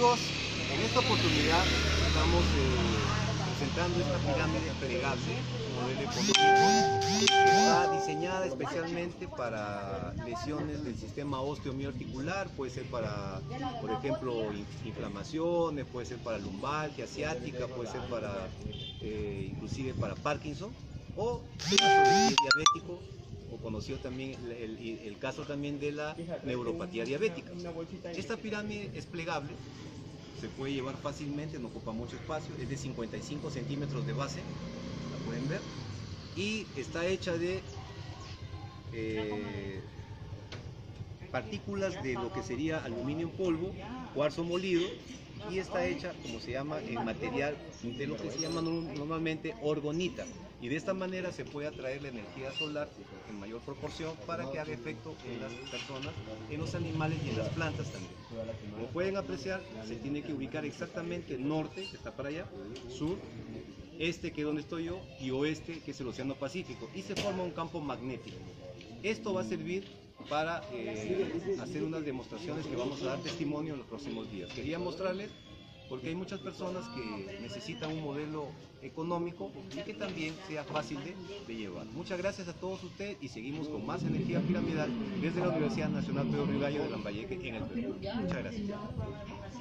En esta oportunidad estamos eh, presentando esta pirámide plegable, modelo económico, que está diseñada especialmente para lesiones del sistema osteomioarticular, puede ser para, por ejemplo, in- inflamaciones, puede ser para lumbalgia asiática, puede ser para, eh, inclusive para Parkinson, o diabético, o conocido también el, el- el caso también de la neuropatía diabética. Esta pirámide es plegable, se puede llevar fácilmente, no ocupa mucho espacio, es de 55 centímetros de base, la pueden ver, y está hecha de eh, partículas de lo que sería aluminio en polvo, cuarzo molido, y está hecha, como se llama, en material de lo que se llama no- normalmente orgonita. Y de esta manera se puede atraer la energía solar en mayor proporción para que haga efecto en las personas, en los animales y en las plantas también. Como pueden apreciar, se tiene que ubicar exactamente norte, que está para allá, sur, este que es donde estoy yo, y oeste, que es el Océano Pacífico, y se forma un campo magnético. Esto va a servir para eh, hacer unas demostraciones que vamos a dar testimonio en los próximos días. Quería mostrarles porque hay muchas personas que necesitan un modelo económico y que también sea fácil de, llevar. Muchas gracias a todos ustedes y seguimos con más energía piramidal desde la Universidad Nacional Pedro Rivayo de Lambayeque en el Perú. Muchas gracias.